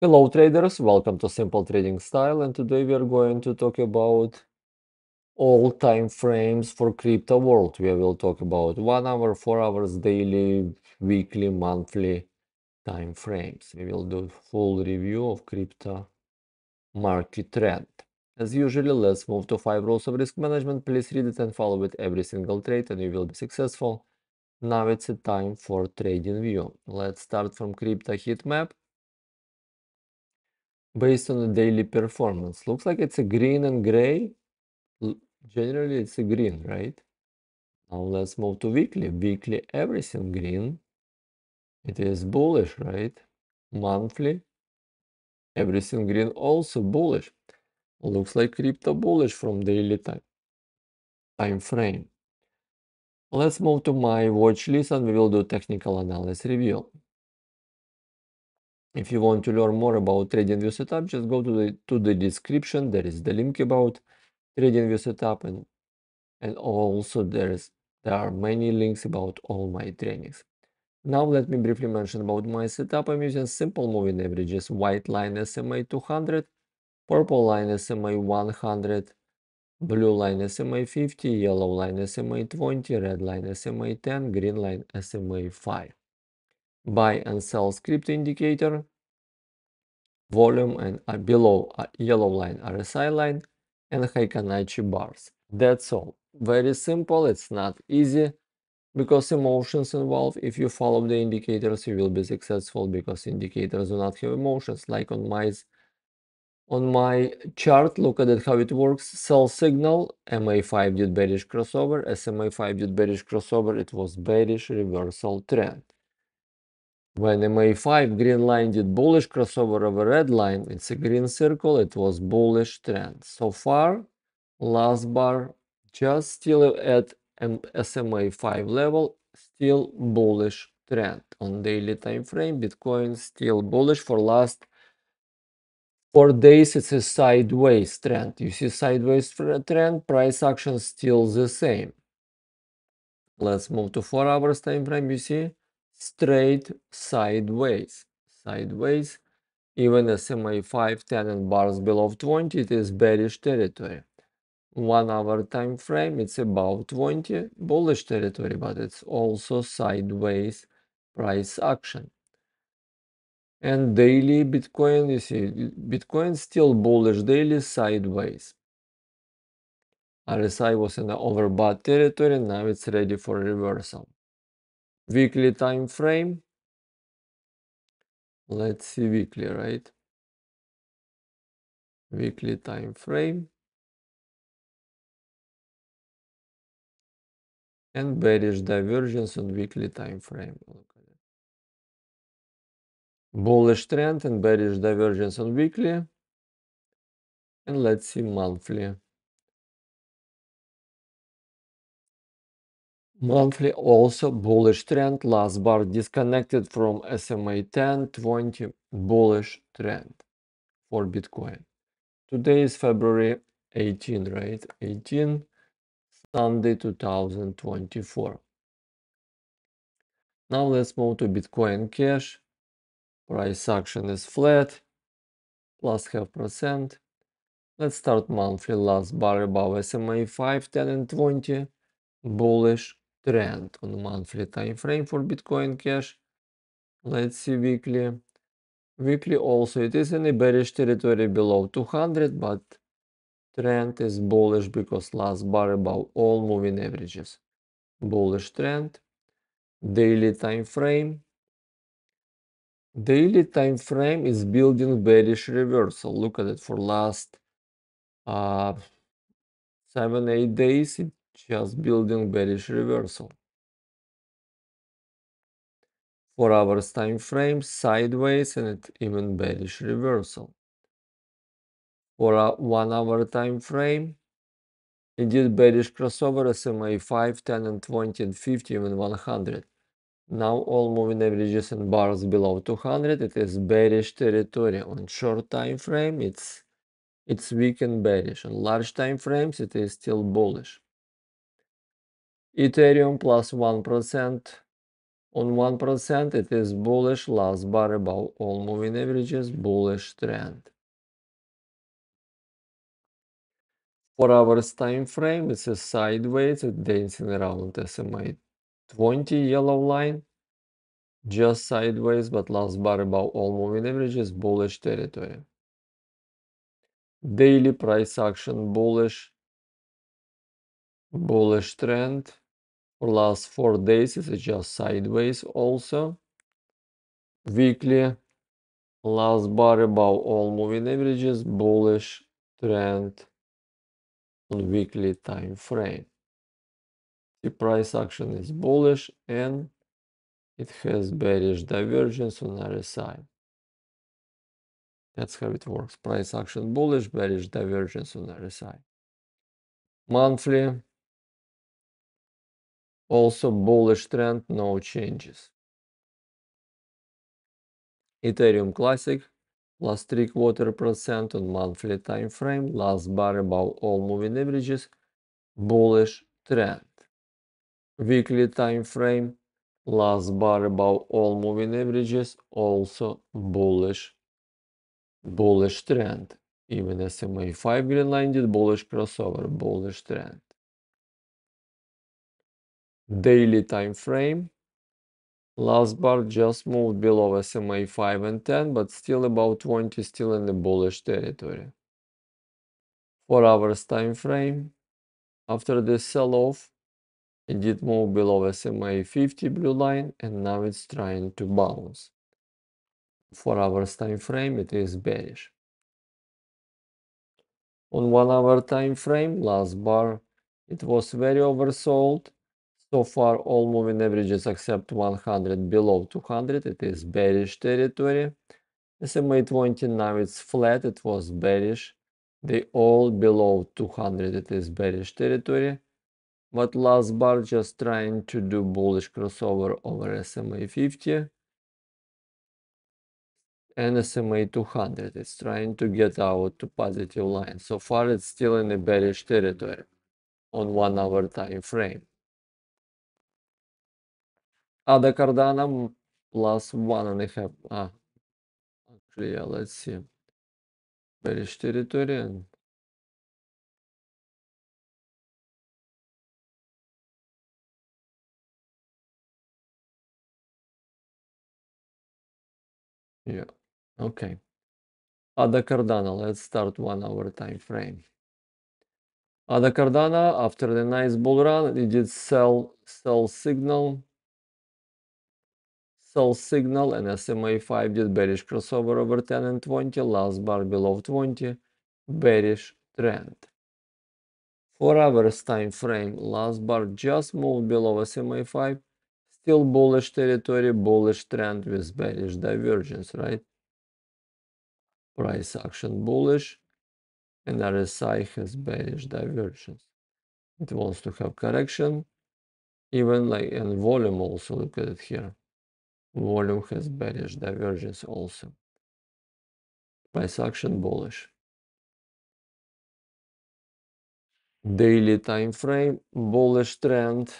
Hello traders, welcome to Simple Trading Style and today we are going to talk about all time frames for crypto world. We will talk about 1 hour, 4 hours, daily, weekly, monthly time frames. We will do full review of crypto market trend. As usually, let's move to 5 rules of risk management. Please read it and follow it every single trade and you will be successful. Now it's a time for TradingView. Let's start from crypto heat map based on the daily performance. Looks like it's a green and gray. Generally, it's a green, right? Now let's move to weekly. Weekly, everything green. It is bullish, right? Monthly, everything green, also bullish. Looks like crypto bullish from daily time, time frame. Let's move to my watch list and we will do technical analysis review. If you want to learn more about TradingView setup, just go to the to the description. There is the link about TradingView setup and and also there is there are many links about all my trainings. Now let me briefly mention about my setup. I'm using simple moving averages, white line SMA 200, purple line SMA 100, blue line SMA 50, yellow line SMA 20, red line SMA 10, green line SMA 5 buy and sell script indicator, volume and uh, below uh, yellow line RSI line and Heikin bars. That's all. Very simple, it's not easy because emotions involved. If you follow the indicators, you will be successful because indicators do not have emotions. Like on my on my chart, look at it how it works. Sell signal, MA5 did bearish crossover, SMA5 did bearish crossover, it was bearish reversal trend. When MA5 green line did bullish crossover over red line, it's a green circle, it was bullish trend. So far, last bar just still at SMA5 level, still bullish trend. On daily time frame, Bitcoin still bullish for last four days. It's a sideways trend. You see sideways trend, price action still the same. Let's move to four hours time frame. You see straight sideways. Sideways, even SMA 5, 10 and bars below 20, it is bearish territory. One hour time frame, it's about 20, bullish territory, but it's also sideways price action. And daily Bitcoin, you see, Bitcoin still bullish daily sideways. RSI was in the overbought territory, now it's ready for reversal weekly time frame. Let's see weekly right? Weekly time frame. And bearish divergence on weekly time frame. Bullish trend and bearish divergence on weekly. And let's see monthly Monthly also bullish trend, last bar disconnected from SMA 10, 20 bullish trend for Bitcoin. Today is February 18, right? 18, Sunday 2024. Now let's move to Bitcoin Cash. Price action is flat, plus half percent. Let's start monthly last bar above SMA 5, 10 and 20 bullish trend on monthly time frame for Bitcoin Cash. Let's see weekly. Weekly also it is in a bearish territory below 200, but trend is bullish because last bar above all moving averages. Bullish trend. Daily time frame. Daily time frame is building bearish reversal. Look at it for last uh, seven eight days. It just building bearish reversal. 4 hours time frame sideways and it even bearish reversal. For a 1 hour time frame it did bearish crossover SMA 5, 10 and 20 and 50 even 100. Now all moving averages and bars below 200 it is bearish territory. On short time frame it's it's weak and bearish. On large time frames it is still bullish. Ethereum plus 1 On 1%, it is bullish, last bar above all moving averages, bullish trend. Four hours time frame, it's a sideways, it's dancing around SMA 20 yellow line, just sideways, but last bar above all moving averages, bullish territory. Daily price action bullish, bullish trend. For last four days, it's just sideways also. Weekly, last bar above all moving averages, bullish trend on weekly time frame. The price action is bullish and it has bearish divergence on RSI. That's how it works. Price action bullish, bearish divergence on RSI. Monthly, also bullish trend, no changes. Ethereum Classic plus three quarter percent on monthly time frame, last bar above all moving averages, bullish trend. Weekly time frame, last bar above all moving averages, also bullish, bullish trend. Even SMA 5 green line did bullish crossover, bullish trend. Daily time frame, Last bar just moved below SMA 5 and 10, but still about 20, still in the bullish territory. 4 hours time frame. After this sell-off, it did move below SMA 50 blue line and now it's trying to bounce. 4 hours time frame, it is bearish. On 1 hour time frame, last bar, it was very oversold so far, all moving averages except 100 below 200, it is bearish territory. SMA 20 now it's flat, it was bearish. They all below 200, it is bearish territory. But last bar just trying to do bullish crossover over SMA 50 and SMA 200. It's trying to get out to positive line. So far, it's still in the bearish territory on one hour time frame. ADA Cardano plus one and a half. Ah, actually, yeah, let's see. Bearish territory yeah, okay. ADA Cardano, let's start one hour time frame. ADA Cardano, after the nice bull run, it did sell sell signal sell signal and SMA5 did bearish crossover over 10 and 20, last bar below 20, bearish trend. 4 hours time frame, last bar just moved below SMA5, still bullish territory, bullish trend with bearish divergence, right? Price action bullish and RSI has bearish divergence. It wants to have correction, even like and volume also, look at it here. Volume has bearish divergence also. Price action bullish. Daily time frame, bullish trend.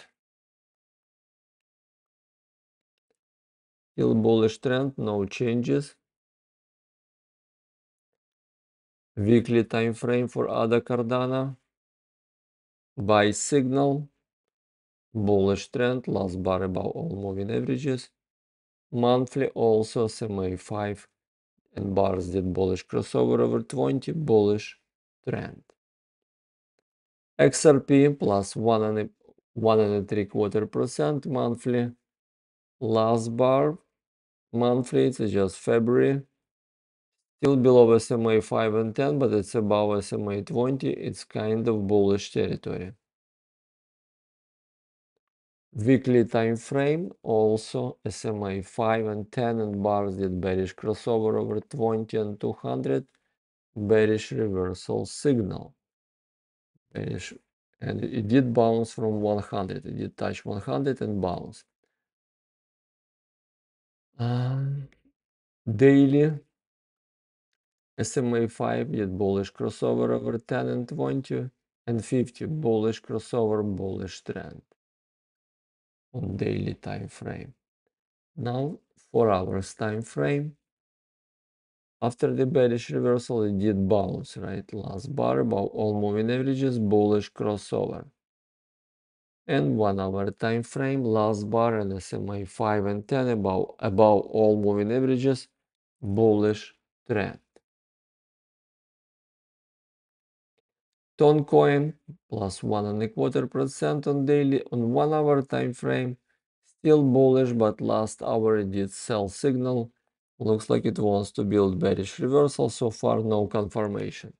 Still bullish trend, no changes. Weekly time frame for ADA Cardano. Buy signal, bullish trend, last bar above all moving averages. Monthly also SMA5 and bars did bullish crossover over 20, bullish trend. XRP plus one and a, one and a three quarter percent monthly. Last bar monthly, it's just February. Still below SMA 5 and 10, but it's above SMA 20. It's kind of bullish territory. Weekly time frame also SMA 5 and 10 and bars did bearish crossover over 20 and 200 bearish reversal signal. Bearish and it did bounce from 100 it did touch 100 and bounce. Um, daily SMA 5 did bullish crossover over 10 and 20 and 50 bullish crossover bullish trend on daily time frame. now 4 hours time frame. After the bearish reversal it did bounce right? Last bar above all moving averages bullish crossover. And 1 hour time frame last bar and SMA 5 and 10 above above all moving averages bullish trend Toncoin plus one and a quarter percent on daily on one hour time frame. Still bullish, but last hour it did sell signal. Looks like it wants to build bearish reversal. So far, no confirmation.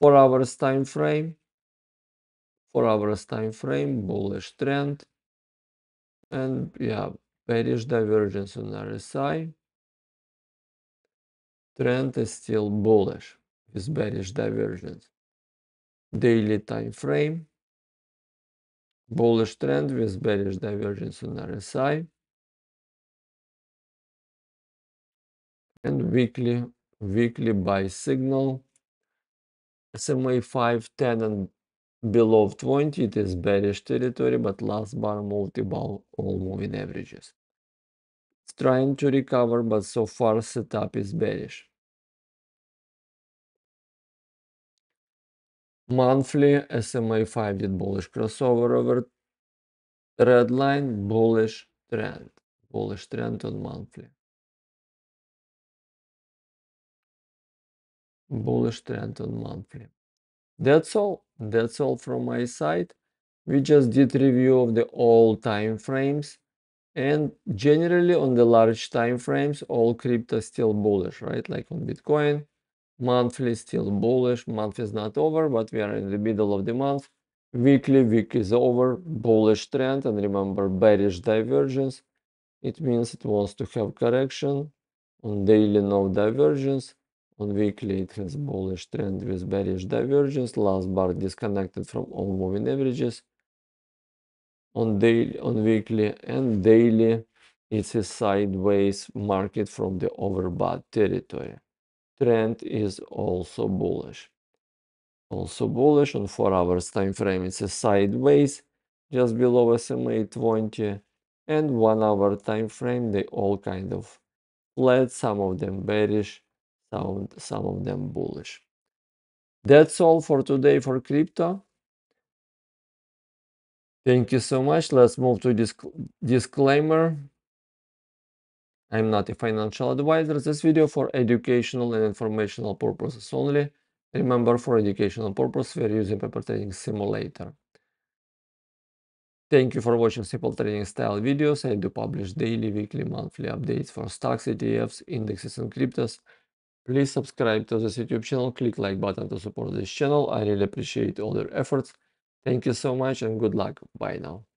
Four hours time frame. Four hours time frame, bullish trend. And yeah, bearish divergence on RSI. Trend is still bullish with bearish divergence daily time frame, bullish trend with bearish divergence on RSI, and weekly weekly buy signal. SMA 5, 10 and below 20, it is bearish territory, but last bar multiple all moving averages. It's trying to recover, but so far setup is bearish. Monthly SMA 5 did bullish crossover over red line, bullish trend, bullish trend on monthly. Bullish trend on monthly. That's all. That's all from my side. We just did review of the all time frames and generally on the large time frames, all crypto still bullish, right? Like on Bitcoin, monthly still bullish month is not over but we are in the middle of the month. Weekly week is over bullish trend and remember bearish divergence. It means it wants to have correction on daily no divergence. On weekly it has bullish trend with bearish divergence. Last bar disconnected from all moving averages. On daily on weekly and daily it's a sideways market from the overbought territory trend is also bullish. Also bullish on 4 hours time frame. It's a sideways just below SMA 20 and 1 hour time frame. They all kind of flat, some of them bearish, some, some of them bullish. That's all for today for crypto. Thank you so much. Let's move to disc disclaimer. I'm not a financial advisor. This video for educational and informational purposes only. Remember, for educational purpose, we are using paper trading simulator. Thank you for watching simple trading style videos. I do publish daily, weekly, monthly updates for stocks, ETFs, indexes, and cryptos. Please subscribe to this YouTube channel. Click like button to support this channel. I really appreciate all your efforts. Thank you so much and good luck. Bye now.